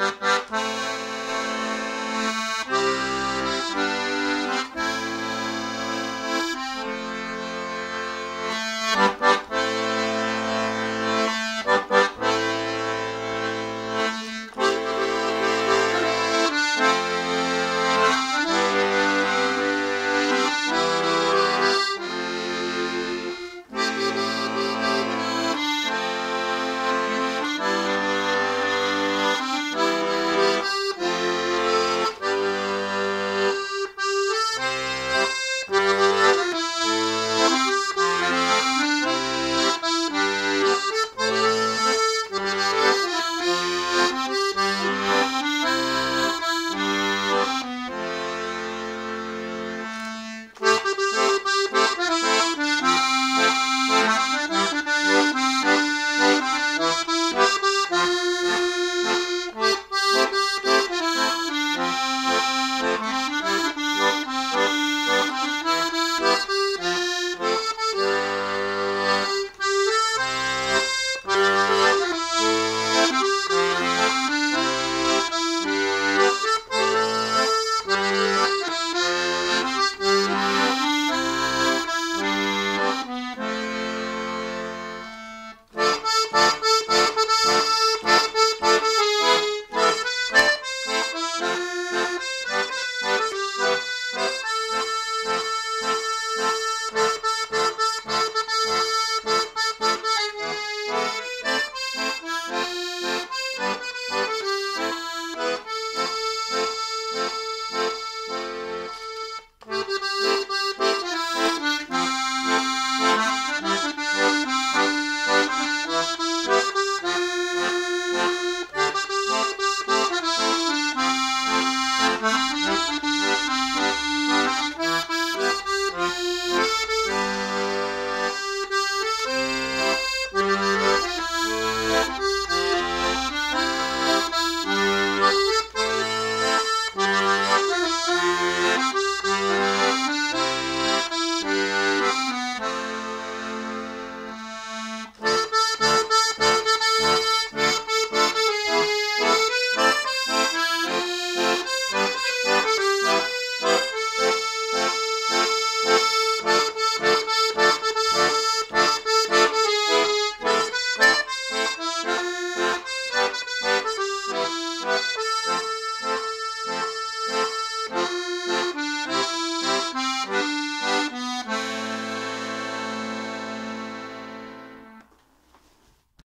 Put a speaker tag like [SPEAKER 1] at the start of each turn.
[SPEAKER 1] Ha ha ha.